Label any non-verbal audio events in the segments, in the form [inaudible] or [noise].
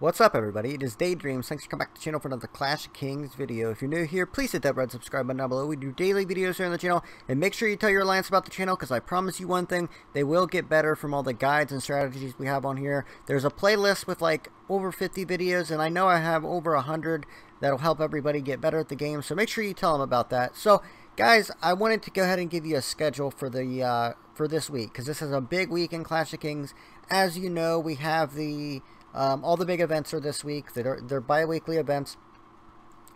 What's up everybody, it is DaYDreaMz, thanks for coming back to the channel for another Clash of Kings video. If you're new here, please hit that red subscribe button down below. We do daily videos here on the channel, and make sure you tell your alliance about the channel, because I promise you one thing, they will get better from all the guides and strategies we have on here. There's a playlist with like over 50 videos, and I know I have over 100 that'll help everybody get better at the game, so make sure you tell them about that. So, guys, I wanted to go ahead and give you a schedule for the uh, for this week, because this is a big week in Clash of Kings. As you know, we have the um, all the big events are this week. They're, they're bi-weekly events.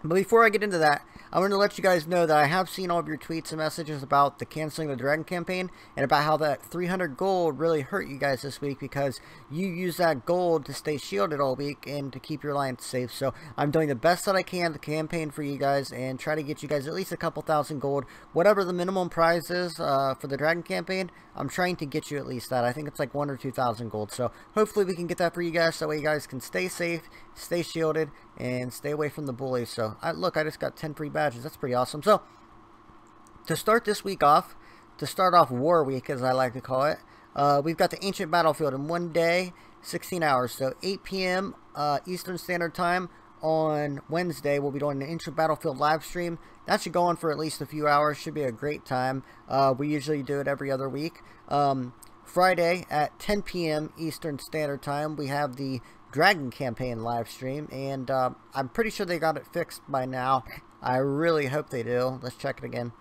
But before I get into that, I want to let you guys know that I have seen all of your tweets and messages about the canceling the Dragon campaign and about how that 300 gold really hurt you guys this week because you use that gold to stay shielded all week and to keep your alliance safe. So I'm doing the best that I can to campaign for you guys and try to get you guys at least a couple thousand gold. Whatever the minimum prize is uh, for the Dragon campaign, I'm trying to get you at least that. I think it's like one or 2,000 gold. So hopefully we can get that for you guys so that way you guys can stay safe, stay shielded, and stay away from the bullies. So I, look, I just got 10 free badges. That's pretty awesome. So to start this week off, to start off War Week, as I like to call it, uh, we've got the Ancient Battlefield in one day, 16 hours. So 8 p.m. Uh, Eastern Standard Time on Wednesday, we'll be doing an Ancient Battlefield live stream. That should go on for at least a few hours. Should be a great time. Uh, we usually do it every other week. Um, Friday at 10 p.m. Eastern Standard Time, we have the Dragon campaign live stream, and uh, I'm pretty sure they got it fixed by now. I really hope they do. Let's check it again.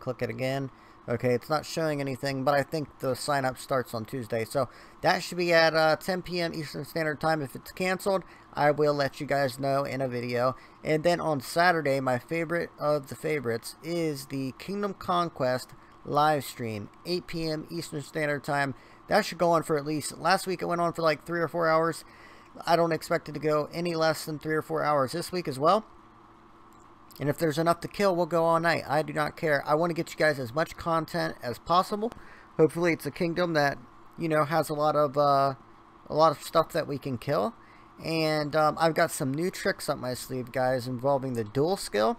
Click it again. Okay, it's not showing anything, but I think the sign up starts on Tuesday. So that should be at uh, 10 p.m. Eastern Standard Time. If it's canceled, I will let you guys know in a video. And then on Saturday, my favorite of the favorites is the Kingdom Conquest live stream, 8 p.m. Eastern Standard Time. That should go on for at least, last week it went on for like three or four hours. I don't expect it to go any less than three or four hours this week as well. And if there's enough to kill, we'll go all night. I do not care. I want to get you guys as much content as possible. Hopefully it's a kingdom that, you know, has a lot of, uh, a lot of stuff that we can kill. And um, I've got some new tricks up my sleeve, guys, involving the dual skill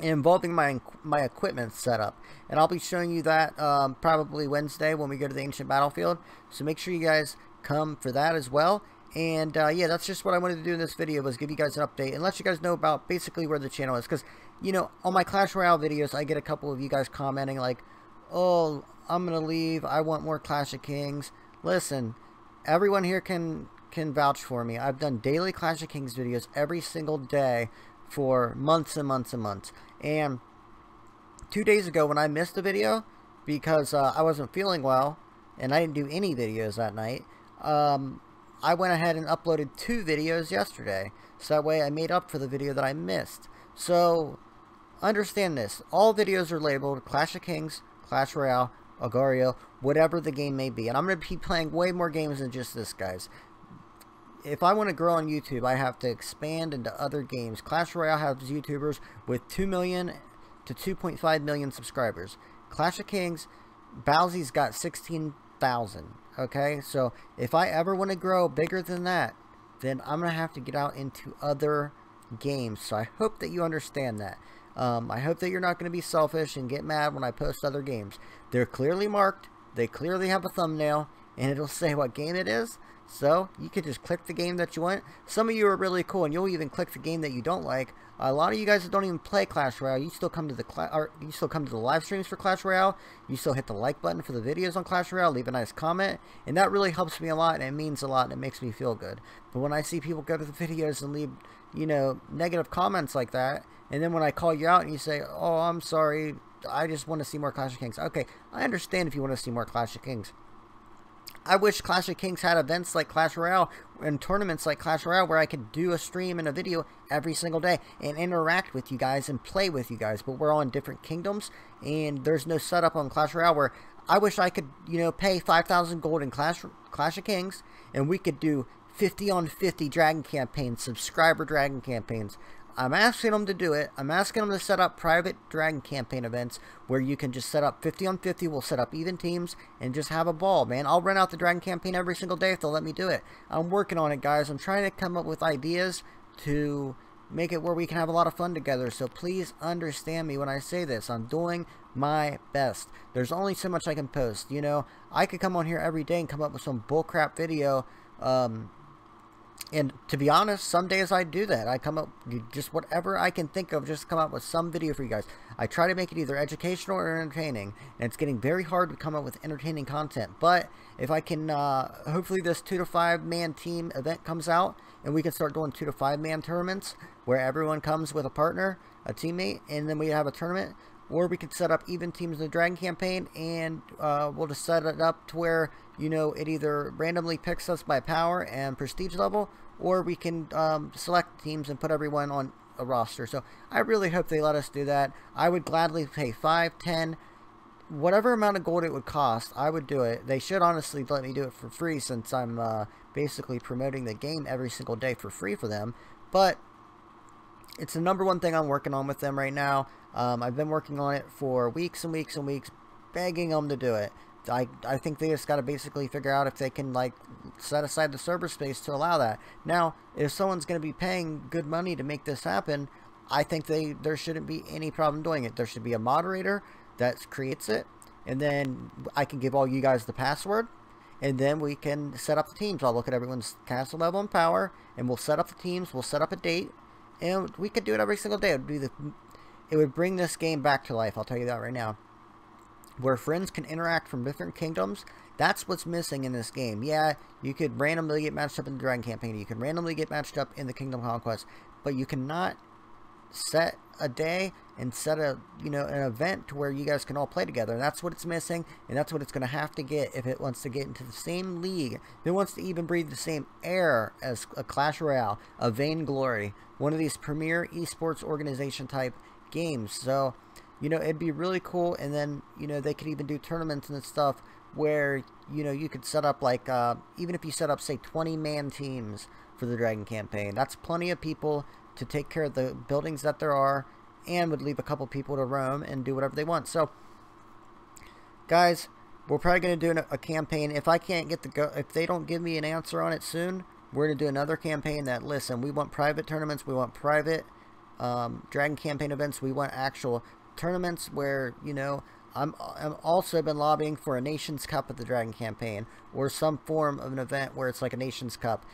involving my my equipment setup. And I'll be showing you that um, probably Wednesday when we go to the ancient battlefield. So make sure you guys come for that as well. And uh, yeah that's just what I wanted to do in this video was give you guys an update and let you guys know about basically where the channel is. Because you know on my Clash Royale videos I get a couple of you guys commenting like oh I'm gonna leave. I want more Clash of Kings. Listen everyone here can can vouch for me. I've done daily Clash of Kings videos every single day for months and months and months. And two days ago when I missed a video because uh, I wasn't feeling well and I didn't do any videos that night, um, I went ahead and uploaded two videos yesterday. So that way I made up for the video that I missed. So understand this. All videos are labeled Clash of Kings, Clash Royale, Agar.io, whatever the game may be. And I'm going to be playing way more games than just this, guys if I want to grow on YouTube, I have to expand into other games. Clash Royale has YouTubers with 2 million to 2.5 million subscribers. Clash of Kings, Bowsy's got 16,000. Okay, so if I ever want to grow bigger than that, then I'm going to have to get out into other games. So I hope that you understand that. Um, I hope that you're not going to be selfish and get mad when I post other games. They're clearly marked. They clearly have a thumbnail. And it'll say what game it is. So, you can just click the game that you want. Some of you are really cool, and you'll even click the game that you don't like. A lot of you guys don't even play Clash Royale, you still come to the or you still come to the live streams for Clash Royale. You still hit the like button for the videos on Clash Royale, leave a nice comment, and that really helps me a lot, and it means a lot, and it makes me feel good. But when I see people go to the [laughs] videos and leave, you know, negative comments like that, and then when I call you out and you say, oh, I'm sorry, I just want to see more Clash of Kings. Okay, I understand if you want to see more Clash of Kings. I wish Clash of Kings had events like Clash Royale and tournaments like Clash Royale where I could do a stream and a video every single day and interact with you guys and play with you guys. But we're all in different kingdoms and there's no setup on Clash Royale where I wish I could, you know, pay 5,000 gold in Clash, Clash of Kings and we could do 50 on 50 dragon campaigns, subscriber dragon campaigns. I'm asking them to do it. I'm asking them to set up private Dragon campaign events where you can just set up 50 on 50. We'll set up even teams and just have a ball, man. I'll run out the Dragon campaign every single day if they'll let me do it. I'm working on it, guys. I'm trying to come up with ideas to make it where we can have a lot of fun together. So please understand me when I say this. I'm doing my best. There's only so much I can post. You know, I could come on here every day and come up with some bullcrap video um, and to be honest, some days I do that. I come up just whatever I can think of, just come up with some video for you guys. I try to make it either educational or entertaining, and it's getting very hard to come up with entertaining content. But if I can, uh, hopefully this two to five man team event comes out, and we can start doing two to five man tournaments where everyone comes with a partner, a teammate, and then we have a tournament. Or we could set up even teams in the Dragon campaign, and uh, we'll just set it up to where you know, it either randomly picks us by power and prestige level, or we can um, select teams and put everyone on a roster. So I really hope they let us do that. I would gladly pay 5, 10, whatever amount of gold it would cost, I would do it. They should honestly let me do it for free since I'm uh, basically promoting the game every single day for free for them. But it's the number one thing I'm working on with them right now. Um, I've been working on it for weeks and weeks and weeks, begging them to do it. I, I think they just got to basically figure out if they can like set aside the server space to allow that. Now, if someone's going to be paying good money to make this happen, I think they there shouldn't be any problem doing it. There should be a moderator that creates it, and then I can give all you guys the password, and then we can set up the teams. I'll look at everyone's castle level and power, and we'll set up the teams. We'll set up a date, and we could do it every single day. It would be the it would bring this game back to life. I'll tell you that right now where friends can interact from different kingdoms. That's what's missing in this game. Yeah, you could randomly get matched up in the Dragon Campaign. You can randomly get matched up in the Kingdom Conquest. But you cannot set a day and set a, you know, an event to where you guys can all play together. And that's what it's missing. And that's what it's going to have to get if it wants to get into the same league. If it wants to even breathe the same air as a Clash Royale, a Vainglory, one of these premier esports organization type games. So you know, it'd be really cool. And then, you know, they could even do tournaments and stuff where, you know, you could set up like, uh, even if you set up, say, 20 man teams for the Dragon campaign, that's plenty of people to take care of the buildings that there are and would leave a couple people to roam and do whatever they want. So, guys, we're probably going to do a campaign. If I can't get the go, if they don't give me an answer on it soon, we're going to do another campaign that, listen, we want private tournaments, we want private um, Dragon campaign events, we want actual tournaments where, you know, I'm, I'm also been lobbying for a Nations Cup at the Dragon campaign or some form of an event where it's like a Nations Cup.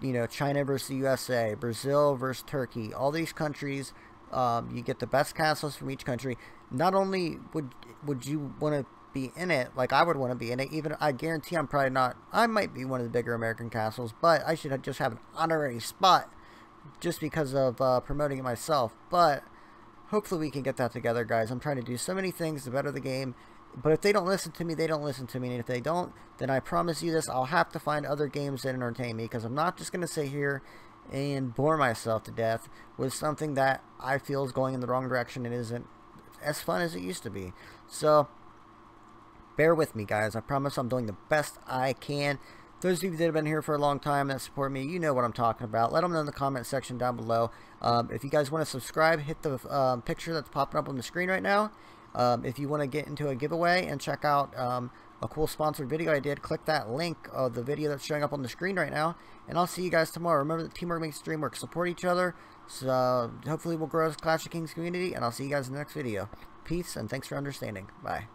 You know, China versus the USA, Brazil versus Turkey, all these countries. Um, you get the best castles from each country. Not only would would you want to be in it, like I would want to be in it, even I guarantee I'm probably not. I might be one of the bigger American castles, but I should just have an honorary spot just because of uh, promoting it myself. But hopefully we can get that together, guys. I'm trying to do so many things to better the game. But if they don't listen to me, they don't listen to me. And if they don't, then I promise you this, I'll have to find other games that entertain me. Because I'm not just going to sit here and bore myself to death with something that I feel is going in the wrong direction and isn't as fun as it used to be. So, bear with me, guys. I promise I'm doing the best I can those of you that have been here for a long time that support me, you know what I'm talking about. Let them know in the comment section down below. Um, if you guys want to subscribe, hit the um, picture that's popping up on the screen right now. Um, if you want to get into a giveaway and check out um, a cool sponsored video I did, click that link of the video that's showing up on the screen right now. And I'll see you guys tomorrow. Remember that teamwork makes dream work. Support each other. So hopefully we'll grow as Clash of Kings community. And I'll see you guys in the next video. Peace and thanks for understanding. Bye.